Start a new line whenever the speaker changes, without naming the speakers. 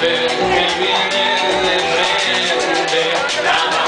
Gritare viene le mone, la